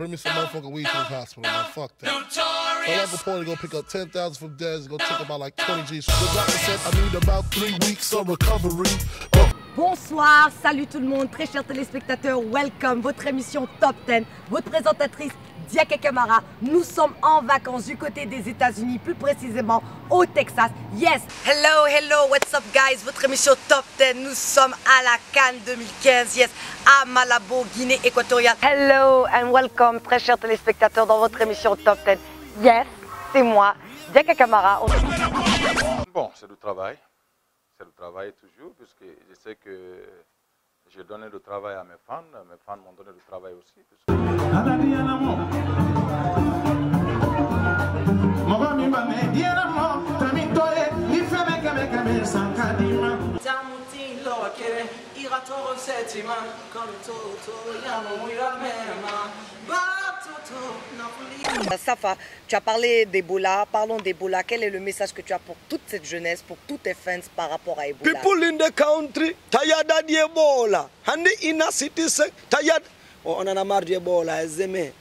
Bring me some motherfucking weed to the hospital, man. Fuck that. So I'm like to go pick up 10,000 from Dez, go take about like 20 G's. The doctor said I need about three weeks of recovery. But Bonsoir, salut tout le monde, très chers téléspectateurs, welcome, votre émission Top 10, votre présentatrice Diaka Kamara. Nous sommes en vacances du côté des États-Unis, plus précisément au Texas. Yes, hello, hello, what's up guys, votre émission Top 10, nous sommes à la Cannes 2015, yes, à Malabo, Guinée équatoriale. Hello and welcome, très chers téléspectateurs, dans votre émission Top 10. Yes, c'est moi, Diaka Kamara. Bon, c'est du travail. C'est du travail toujours, puisque je sais que j'ai donné du travail à mes fans. Mes fans m'ont donné du travail aussi. Puisque- Safa, tu as parlé d'Ebola, parlons d'Ebola. Quel est le message que tu as pour toute cette jeunesse, pour tous tes fans par rapport à Ebola? People in the country tired of Ebola. And the inner tired. Oh, on en a marre du Ebola, Zeme.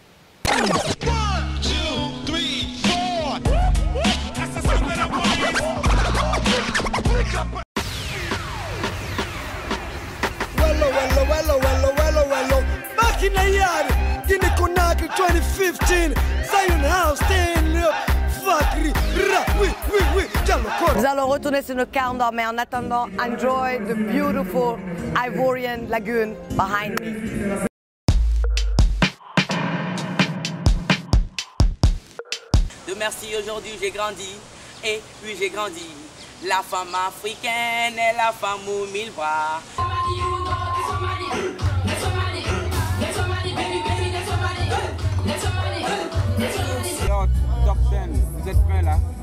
Wello, wello, wello, wello, wello, wello. Back in the yard, Guinea Conakry 2015. Zion House, stand up. Factory, ra, oui, oui, oui. Diallo Koro. Nous allons retourner sur notre countdown, mais en attendant, enjoy the beautiful Ivorian lagoon behind me. De merci, aujourd'hui j'ai grandi, et puis j'ai grandi. La femme africaine est la femme aux mille bras.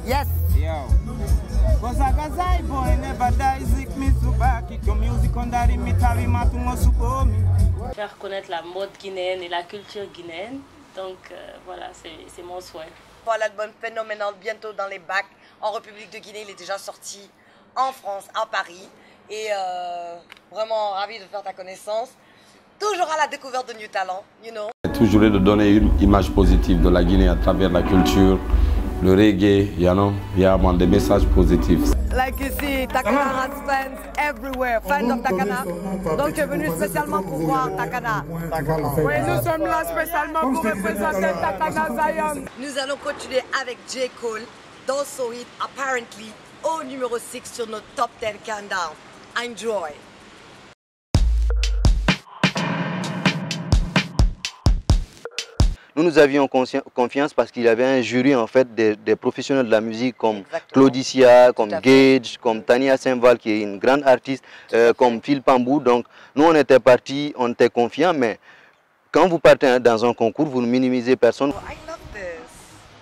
Yes. Yo. Koza gazai boy never die zik mi subaki Ko music ondari mi tavi matungo sukomi faire connaître la mode guinéenne et la culture guinéenne. Donc euh, voilà, c'est c'est mon souhait. Pour l'album Phénoménal bientôt dans les bacs en République de Guinée. Il est déjà sorti en France, à Paris. Et euh, vraiment ravi de faire ta connaissance. Toujours à la découverte de New Talent, you know. toujours de donner une image positive de la Guinée à travers la culture, le reggae, you know, il y a des messages positifs. Like you see, Takana has fans everywhere, fans of Takana. Donc tu es venu spécialement pour voir Takana. Oui, nous sommes là spécialement pour représenter Takana Zion Nous allons continuer avec J. Cole dans son hit Apparently au numéro 6 sur notre top 10 countdown. Enjoy. Nous nous avions confiance parce qu'il y avait un jury en fait des, des professionnels de la musique comme Exactement. Claudicia, comme. Gage, comme Tania Saint-Val qui est une grande artiste, euh, comme Phil Pambou. Donc nous on était partis, on était confiants, mais quand vous partez dans un concours, vous ne minimisez personne. Oh, I love this.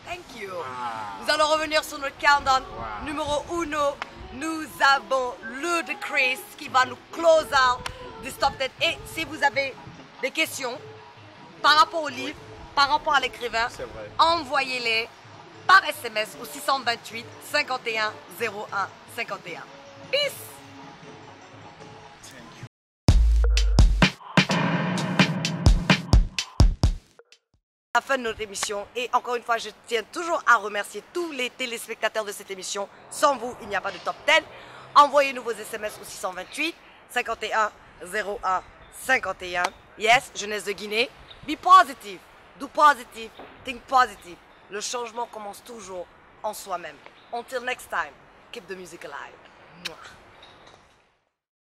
Thank you. Nous allons revenir sur notre countdown numéro 1. Nous avons Ludacris qui va nous close out this top 10. Et si vous avez des questions par rapport au livre, par rapport à l'écrivain, envoyez-les par SMS au 628 51 01 51. Peace! La fin de notre émission. Et encore une fois, je tiens toujours à remercier tous les téléspectateurs de cette émission. Sans vous, il n'y a pas de top 10. Envoyez-nous vos SMS au 628 51 01 51. Yes, jeunesse de Guinée. Be positive. Do positive. Think positive. Le changement commence toujours en soi-même. Until next time, keep the music alive.